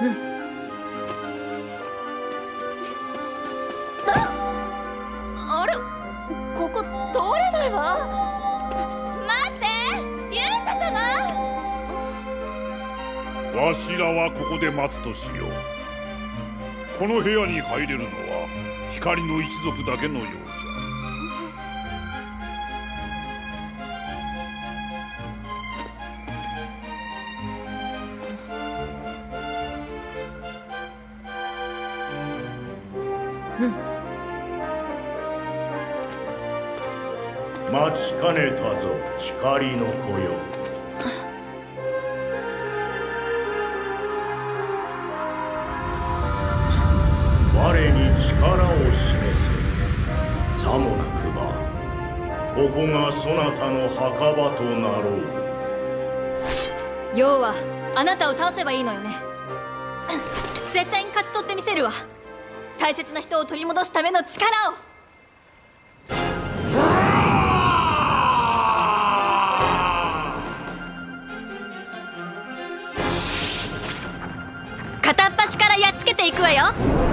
あここ通れないわ。待って勇者様。わしらはここで待つとしよう。この部屋に入れるのは光の一族だけのようじゃ待ちかねたぞ光の子よ。我に力を示せ。さもなくばここがそなたの墓場となろう。要はあなたを倒せばいいのよね。絶対に勝ち取ってみせるわ大切な人を取り戻すための力を。片っ端からやっつけていくわよ。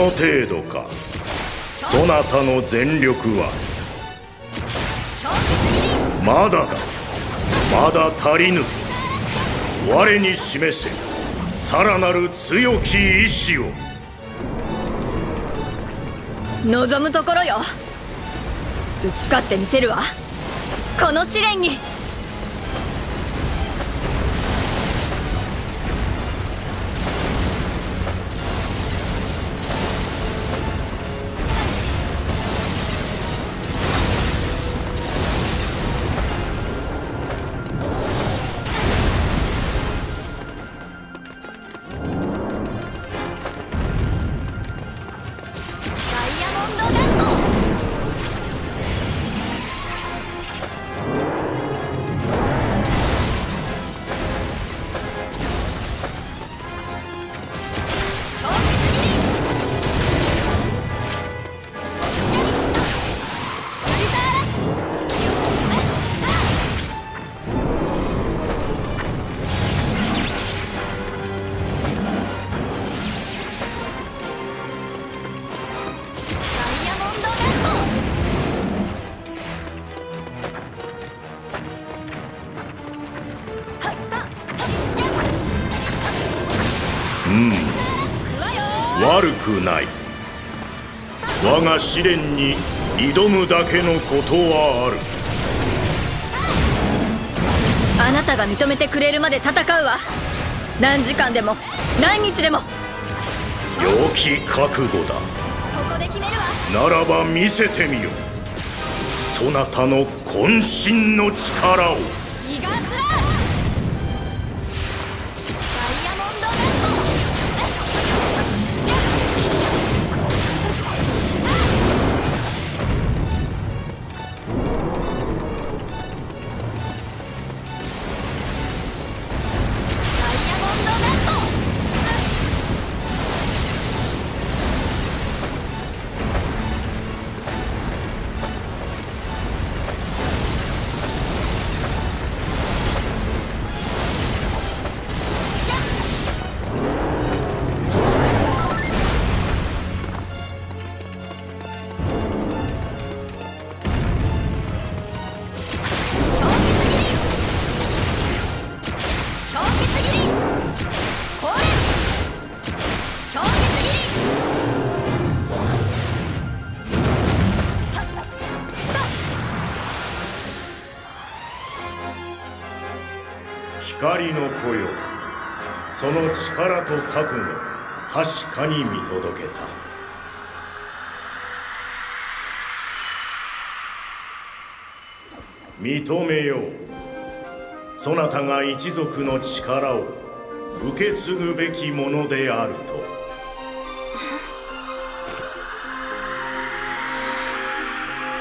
の程度か。そなたの全力は。まだだ。まだ足りぬ。我に示せ。さらなる強き意志を。望むところよ。打ち勝ってみせるわ。この試練に。悪くない。我が試練に挑むだけのことはある。あなたが認めてくれるまで戦うわ。何時間でも何日でも。良き覚悟だ。ここで決めるわ。ならば見せてみよそなたの渾身の力を光の子よその力と覚悟確かに見届けた。認めよう。そなたが一族の力を受け継ぐべきものであると。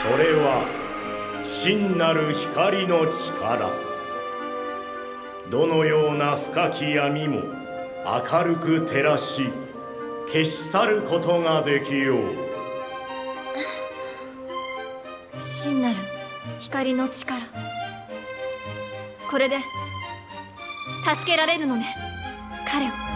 それは真なる光の力。どのような深き闇も明るく照らし消し去ることができよう。真なる光の力。これで助けられるのね彼を。